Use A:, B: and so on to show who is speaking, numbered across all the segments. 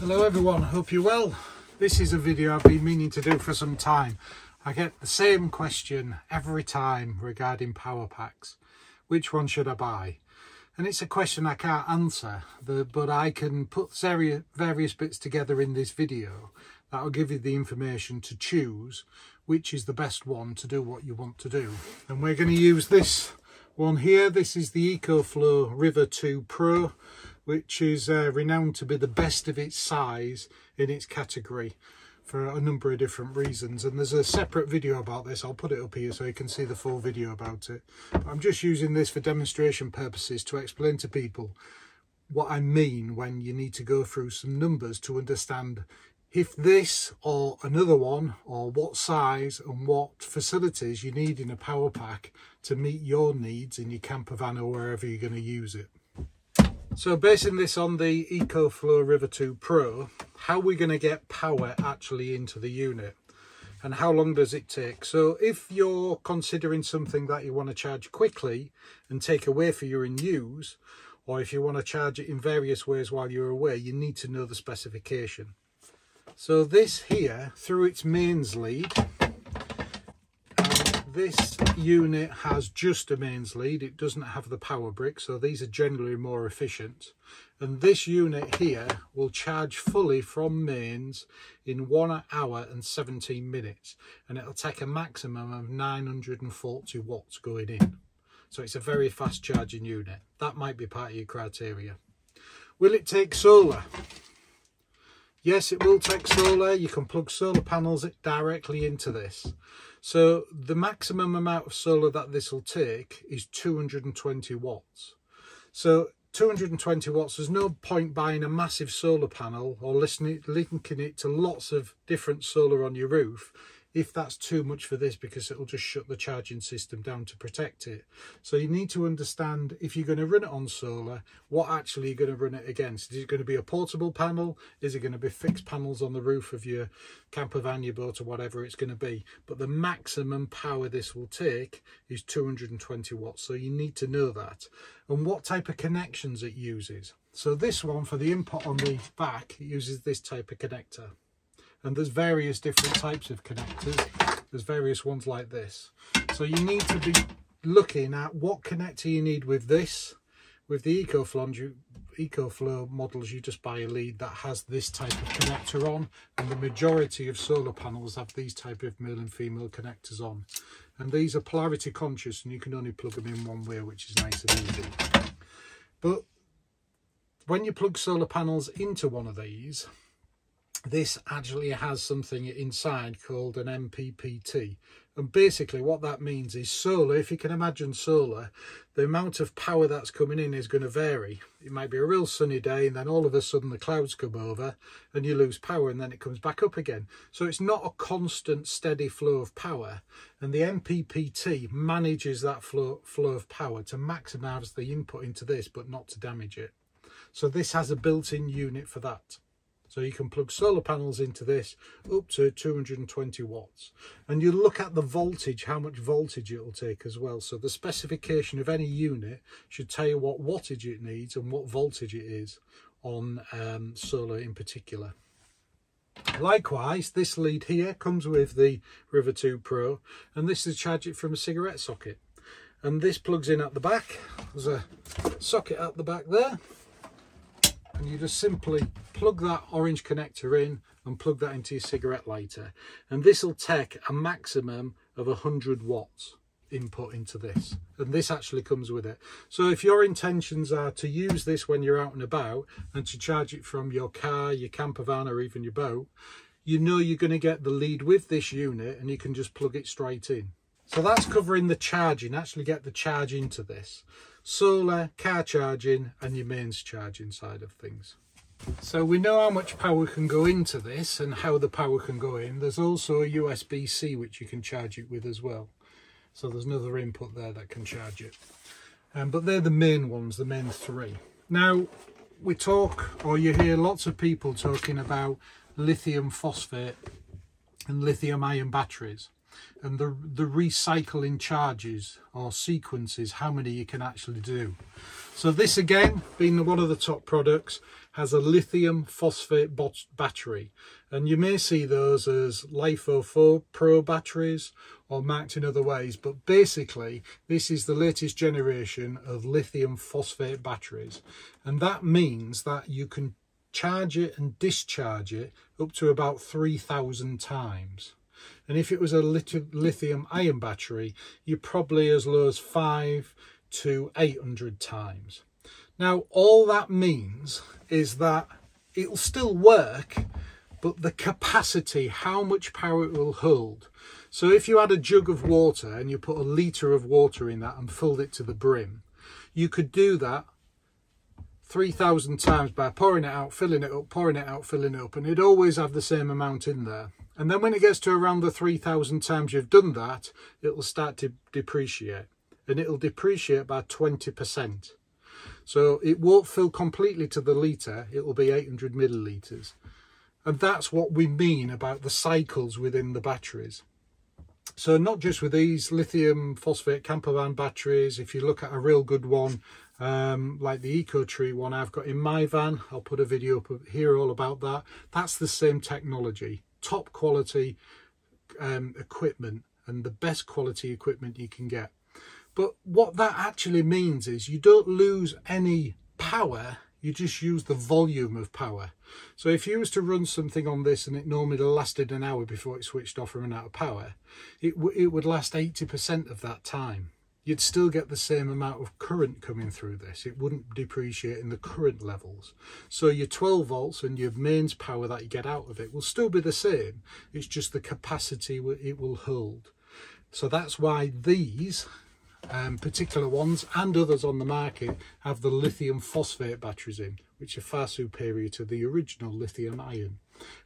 A: Hello everyone, hope you're well. This is a video I've been meaning to do for some time. I get the same question every time regarding power packs. Which one should I buy? And it's a question I can't answer, but I can put various bits together in this video that will give you the information to choose which is the best one to do what you want to do. And we're going to use this one here. This is the EcoFlow River 2 Pro which is uh, renowned to be the best of its size in its category for a number of different reasons. And there's a separate video about this. I'll put it up here so you can see the full video about it. But i'm just using this for demonstration purposes to explain to people what i mean when you need to go through some numbers to understand if this or another one or what size and what facilities you need in a power pack to meet your needs in your camper van or wherever you're going to use it so basing this on the EcoFlow River 2 Pro, how are we going to get power actually into the unit? And how long does it take? So if you're considering something that you want to charge quickly and take away for your in use, or if you want to charge it in various ways while you're away, you need to know the specification. So this here, through its mains lead, this unit has just a mains lead. It doesn't have the power brick so these are generally more efficient. And this unit here will charge fully from mains in one hour and 17 minutes and it'll take a maximum of 940 watts going in. So it's a very fast charging unit. That might be part of your criteria. Will it take solar? Yes it will take solar. You can plug solar panels directly into this so the maximum amount of solar that this will take is 220 watts. So 220 watts, there's no point buying a massive solar panel or linking it to lots of different solar on your roof if that's too much for this because it'll just shut the charging system down to protect it. So you need to understand if you're going to run it on solar, what actually you're going to run it against. Is it going to be a portable panel? Is it going to be fixed panels on the roof of your camper van, your boat or whatever it's going to be? But the maximum power this will take is 220 watts. So you need to know that. And what type of connections it uses. So this one for the input on the back uses this type of connector and there's various different types of connectors. There's various ones like this. So you need to be looking at what connector you need with this with the EcoFlow, EcoFlow models you just buy a lead that has this type of connector on. And the majority of solar panels have these type of male and female connectors on. And these are polarity conscious and you can only plug them in one way which is nice and easy. But when you plug solar panels into one of these this actually has something inside called an MPPT. And basically what that means is solar, if you can imagine solar, the amount of power that's coming in is going to vary. It might be a real sunny day and then all of a sudden the clouds come over and you lose power and then it comes back up again. So it's not a constant steady flow of power. And the MPPT manages that flow, flow of power to maximize the input into this but not to damage it. So this has a built-in unit for that. So you can plug solar panels into this up to 220 watts. And you look at the voltage, how much voltage it will take as well. So the specification of any unit should tell you what wattage it needs and what voltage it is on um, solar in particular. Likewise, this lead here comes with the River 2 Pro and this is charge it from a cigarette socket. And this plugs in at the back. There's a socket at the back there and you just simply plug that orange connector in and plug that into your cigarette lighter. And this will take a maximum of 100 watts input into this. And this actually comes with it. So if your intentions are to use this when you're out and about and to charge it from your car your camper van or even your boat you know you're going to get the lead with this unit and you can just plug it straight in. So that's covering the charging actually get the charge into this solar, car charging and your mains charging side of things. So we know how much power can go into this and how the power can go in. There's also a USB-C which you can charge it with as well. So there's another input there that can charge it. Um, but they're the main ones, the main three. Now, we talk, or you hear lots of people talking about lithium phosphate and lithium ion batteries. And the, the recycling charges or sequences, how many you can actually do. So this again, being one of the top products, has a lithium phosphate battery. And you may see those as LiFePO 4 Pro batteries or marked in other ways. But basically, this is the latest generation of lithium phosphate batteries. And that means that you can charge it and discharge it up to about 3,000 times. And if it was a lithium ion battery, you're probably as low as 5 to 800 times. Now, all that means is that it'll still work, but the capacity, how much power it will hold. So if you had a jug of water and you put a litre of water in that and filled it to the brim, you could do that 3,000 times by pouring it out, filling it up, pouring it out, filling it up, and it'd always have the same amount in there. And then when it gets to around the 3,000 times you've done that, it'll start to depreciate. And it'll depreciate by 20%. So it won't fill completely to the litre, it will be 800 millilitres. And that's what we mean about the cycles within the batteries. So not just with these lithium phosphate campervan batteries, if you look at a real good one, um, like the EcoTree one I've got in my van, I'll put a video up here all about that. That's the same technology, top quality um, equipment and the best quality equipment you can get. But what that actually means is you don't lose any power, you just use the volume of power. So if you was to run something on this and it normally lasted an hour before it switched off and ran out of power, it, it would last 80% of that time. You'd still get the same amount of current coming through this. It wouldn't depreciate in the current levels. So your 12 volts and your mains power that you get out of it will still be the same. It's just the capacity it will hold. So that's why these um, particular ones and others on the market have the lithium phosphate batteries in, which are far superior to the original lithium ion.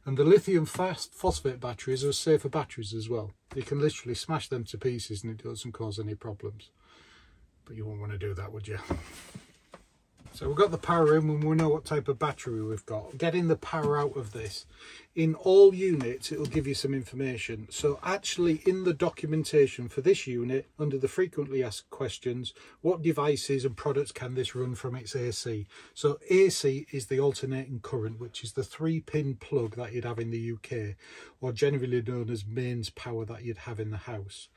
A: And the lithium phosphate batteries are safer batteries as well. You can literally smash them to pieces and it doesn't cause any problems. But you won't want to do that, would you? So we've got the power in and we know what type of battery we've got. Getting the power out of this. In all units, it'll give you some information. So actually in the documentation for this unit, under the frequently asked questions, what devices and products can this run from its AC? So AC is the alternating current, which is the three pin plug that you'd have in the UK, or generally known as mains power that you'd have in the house.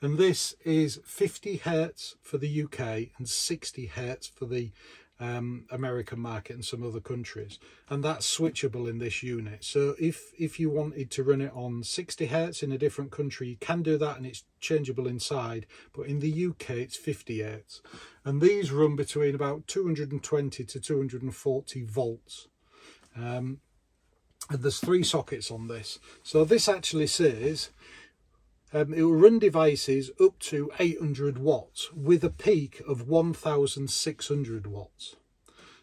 A: And this is 50 hertz for the UK and 60 hertz for the um, American market and some other countries. And that's switchable in this unit. So if if you wanted to run it on 60 hertz in a different country you can do that and it's changeable inside. But in the UK it's 50 hertz. And these run between about 220 to 240 volts. Um, and there's three sockets on this. So this actually says um, it will run devices up to 800 watts with a peak of 1600 watts.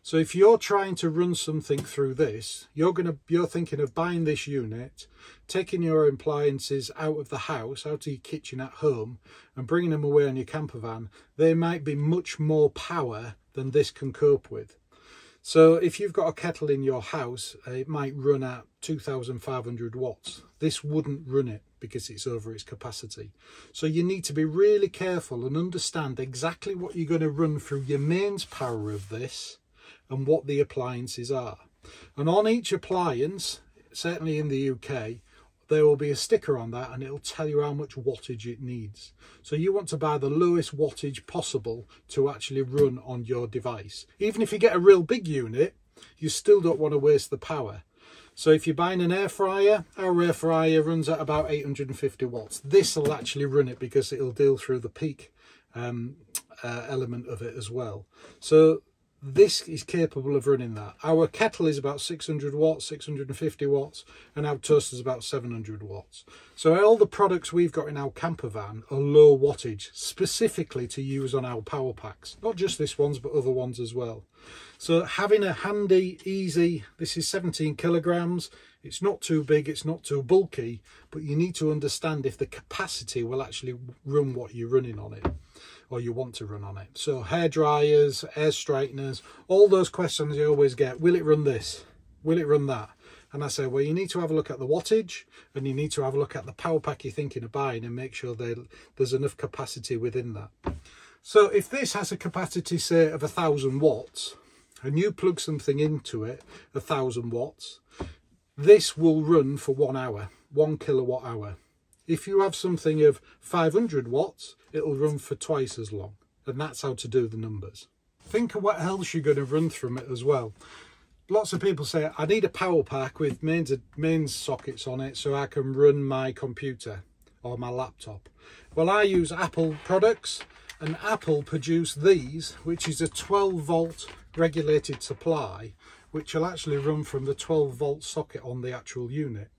A: So if you're trying to run something through this, you're going to you're thinking of buying this unit, taking your appliances out of the house, out of your kitchen at home, and bringing them away on your camper van. They might be much more power than this can cope with. So if you've got a kettle in your house, it might run at 2,500 watts. This wouldn't run it because it's over its capacity. So you need to be really careful and understand exactly what you're going to run through your mains power of this and what the appliances are. And on each appliance, certainly in the UK, there will be a sticker on that and it'll tell you how much wattage it needs. So you want to buy the lowest wattage possible to actually run on your device. Even if you get a real big unit, you still don't want to waste the power. So if you're buying an air fryer, our air fryer runs at about 850 watts. This will actually run it because it'll deal through the peak um, uh, element of it as well. So this is capable of running that. Our kettle is about 600 watts, 650 watts, and our toaster is about 700 watts. So all the products we've got in our camper van are low wattage, specifically to use on our power packs. Not just this ones, but other ones as well. So having a handy, easy, this is 17 kilograms, it's not too big, it's not too bulky, but you need to understand if the capacity will actually run what you're running on it or you want to run on it. So hair dryers, air straighteners, all those questions you always get. Will it run this? Will it run that? And I say, well, you need to have a look at the wattage and you need to have a look at the power pack you're thinking of buying and make sure that there's enough capacity within that. So if this has a capacity, say, of a thousand watts, and you plug something into it, a thousand watts, this will run for one hour, one kilowatt hour. If you have something of 500 watts, it'll run for twice as long. And that's how to do the numbers. Think of what else you're going to run from it as well. Lots of people say, I need a power pack with mains, mains sockets on it so I can run my computer or my laptop. Well, I use Apple products and Apple produce these, which is a 12 volt regulated supply, which will actually run from the 12 volt socket on the actual unit.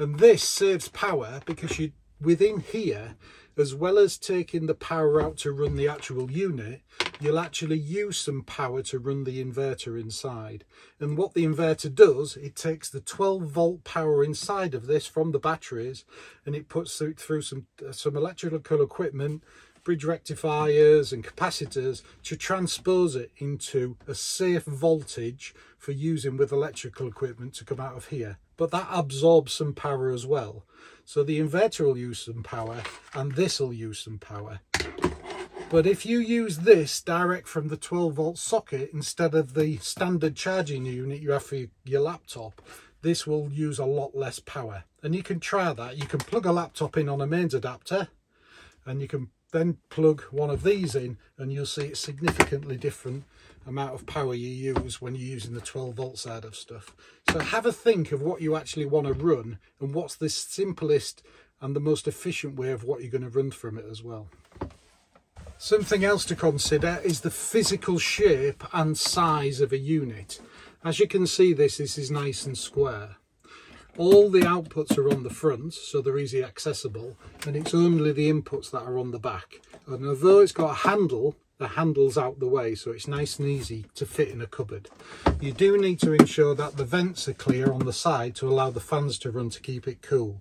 A: And this saves power because you within here, as well as taking the power out to run the actual unit, you'll actually use some power to run the inverter inside. And what the inverter does, it takes the 12 volt power inside of this from the batteries and it puts it through some, uh, some electrical equipment bridge rectifiers and capacitors to transpose it into a safe voltage for using with electrical equipment to come out of here. But that absorbs some power as well. So the inverter will use some power and this will use some power. But if you use this direct from the 12 volt socket instead of the standard charging unit you have for your laptop, this will use a lot less power. And you can try that. You can plug a laptop in on a mains adapter and you can then plug one of these in and you'll see it's significantly different amount of power you use when you're using the 12 volt side of stuff. So have a think of what you actually want to run and what's the simplest and the most efficient way of what you're going to run from it as well. Something else to consider is the physical shape and size of a unit. As you can see this, this is nice and square. All the outputs are on the front, so they're easy accessible, and it's only the inputs that are on the back. And although it's got a handle, the handle's out the way, so it's nice and easy to fit in a cupboard. You do need to ensure that the vents are clear on the side to allow the fans to run to keep it cool.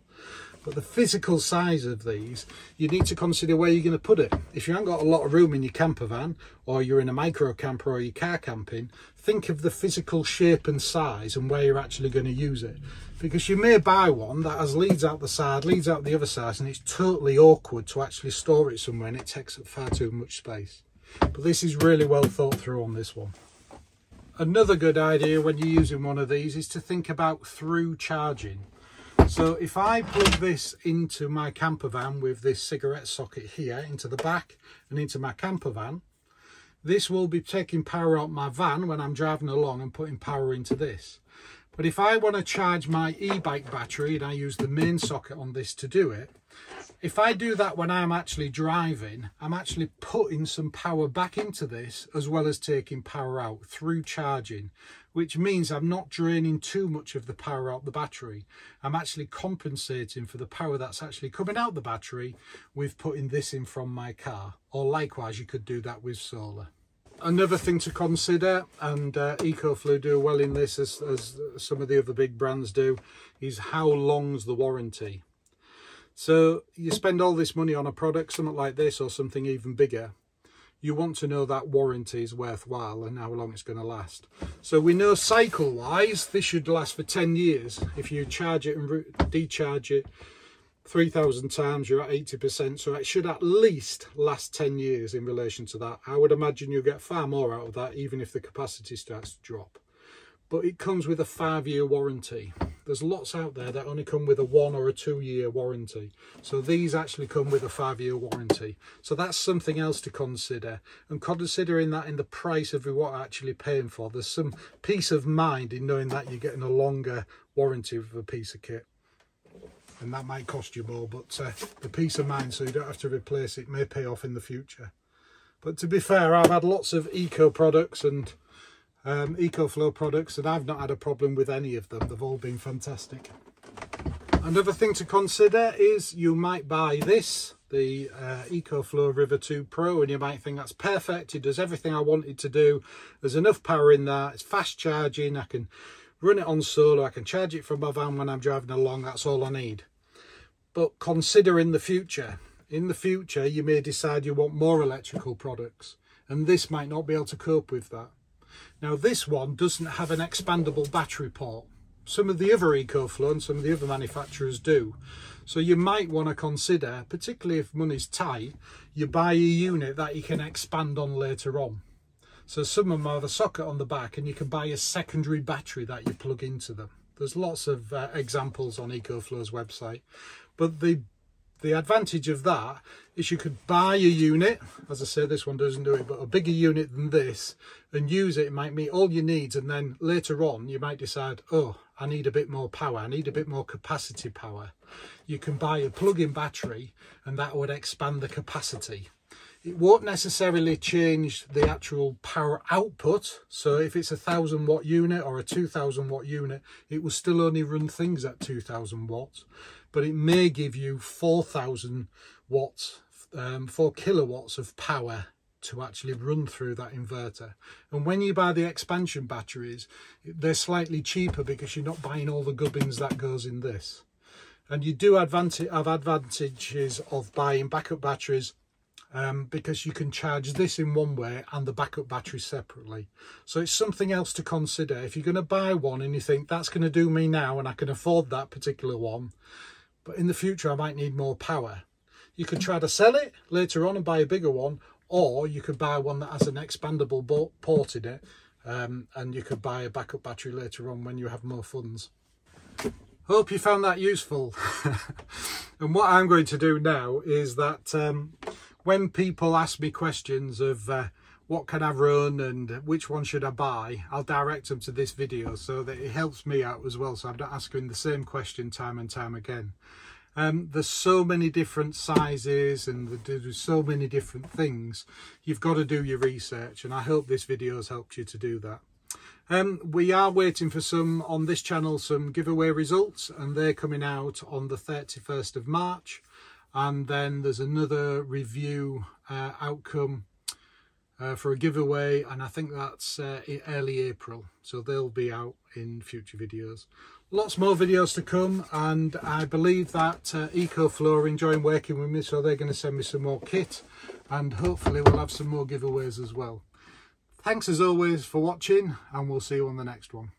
A: But the physical size of these, you need to consider where you're going to put it. If you haven't got a lot of room in your camper van, or you're in a micro camper or you're car camping, think of the physical shape and size and where you're actually going to use it. Because you may buy one that has leads out the side, leads out the other side, and it's totally awkward to actually store it somewhere and it takes up far too much space. But this is really well thought through on this one. Another good idea when you're using one of these is to think about through charging. So if I plug this into my camper van with this cigarette socket here into the back and into my camper van, this will be taking power out my van when I'm driving along and putting power into this. But if I want to charge my e-bike battery and I use the main socket on this to do it, if I do that when I'm actually driving, I'm actually putting some power back into this as well as taking power out through charging, which means I'm not draining too much of the power out the battery. I'm actually compensating for the power that's actually coming out the battery with putting this in from my car. Or likewise, you could do that with solar. Another thing to consider, and uh, EcoFlow do well in this as, as some of the other big brands do, is how long's the warranty? So you spend all this money on a product, something like this or something even bigger. You want to know that warranty is worthwhile and how long it's going to last. So we know cycle wise, this should last for 10 years. If you charge it and decharge it 3,000 times, you're at 80%. So it should at least last 10 years in relation to that. I would imagine you'll get far more out of that, even if the capacity starts to drop. But it comes with a five year warranty. There's lots out there that only come with a one or a two year warranty. So these actually come with a five year warranty. So that's something else to consider. And considering that in the price of what I'm actually paying for, there's some peace of mind in knowing that you're getting a longer warranty of a piece of kit. And that might cost you more, but uh, the peace of mind so you don't have to replace it may pay off in the future. But to be fair, I've had lots of eco products and um, EcoFlow products and I've not had a problem with any of them. They've all been fantastic. Another thing to consider is you might buy this, the uh, EcoFlow River 2 Pro, and you might think that's perfect. It does everything I want it to do. There's enough power in there. It's fast charging. I can run it on solar. I can charge it from my van when I'm driving along. That's all I need. But consider in the future. In the future, you may decide you want more electrical products. And this might not be able to cope with that. Now this one doesn't have an expandable battery port. some of the other EcoFlow and some of the other manufacturers do. So you might want to consider, particularly if money's tight, you buy a unit that you can expand on later on. So some of them have a socket on the back and you can buy a secondary battery that you plug into them. There's lots of uh, examples on EcoFlow's website. But the the advantage of that is you could buy a unit, as I say, this one doesn't do it, but a bigger unit than this, and use it, it might meet all your needs, and then later on you might decide, oh, I need a bit more power, I need a bit more capacity power. You can buy a plug-in battery, and that would expand the capacity. It won't necessarily change the actual power output. So if it's a 1000 watt unit or a 2000 watt unit, it will still only run things at 2000 watts but it may give you 4,000 watts, um, 4 kilowatts of power to actually run through that inverter. And when you buy the expansion batteries, they're slightly cheaper because you're not buying all the gubbins that goes in this. And you do advantage, have advantages of buying backup batteries um, because you can charge this in one way and the backup battery separately. So it's something else to consider. If you're going to buy one and you think that's going to do me now and I can afford that particular one, but in the future I might need more power. You could try to sell it later on and buy a bigger one, or you could buy one that has an expandable port in it, um, and you could buy a backup battery later on when you have more funds. Hope you found that useful. and what I'm going to do now is that um, when people ask me questions of uh, what can I run and which one should I buy, I'll direct them to this video so that it helps me out as well. So I'm not asking the same question time and time again. Um, there's so many different sizes and there's so many different things. You've got to do your research and I hope this video has helped you to do that. Um, we are waiting for some on this channel, some giveaway results and they're coming out on the 31st of March. And then there's another review uh, outcome uh, for a giveaway and I think that's uh, early April so they'll be out in future videos. Lots more videos to come and I believe that uh, are enjoying working with me so they're going to send me some more kit and hopefully we'll have some more giveaways as well. Thanks as always for watching and we'll see you on the next one.